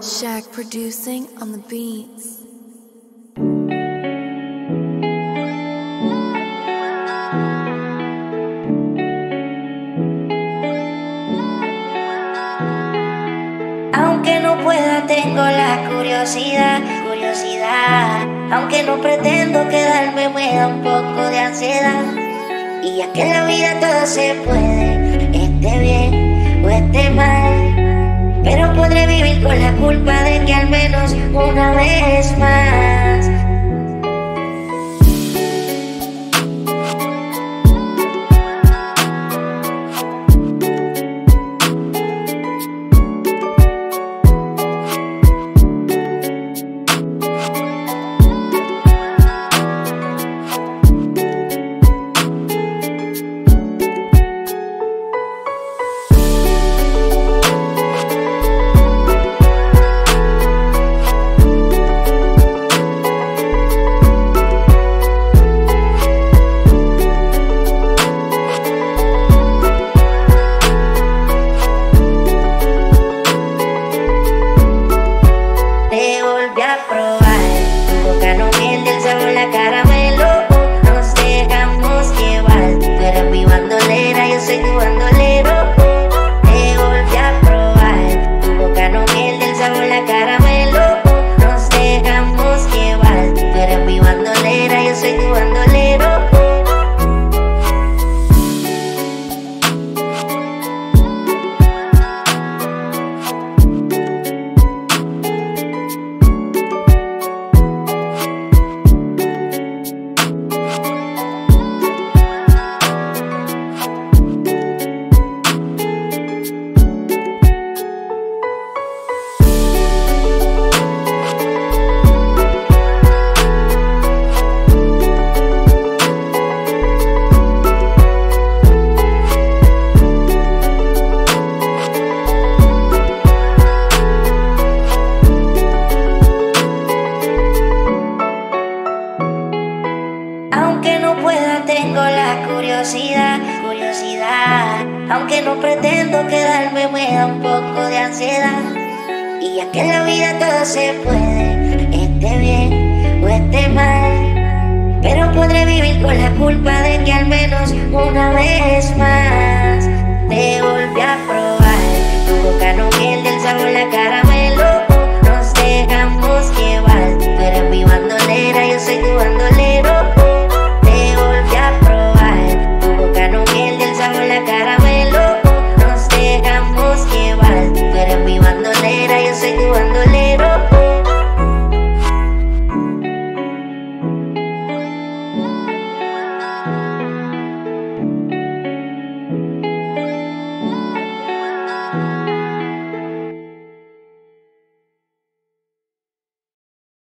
Shaq producing on the beats. Aunque no pueda, tengo la curiosidad, curiosidad. Aunque no pretendo quedarme, me da un poco de ansiedad. Y ya que en la vida todo se puede, esté bien o esté mal. Vivir con la culpa de que al menos una vez más. Tengo la curiosidad, curiosidad. Aunque no pretendo quedarme, me da un poco de ansiedad. Y ya que en la vida todo se puede, esté bien o esté mal. Pero podré vivir con la culpa de que al menos una vez más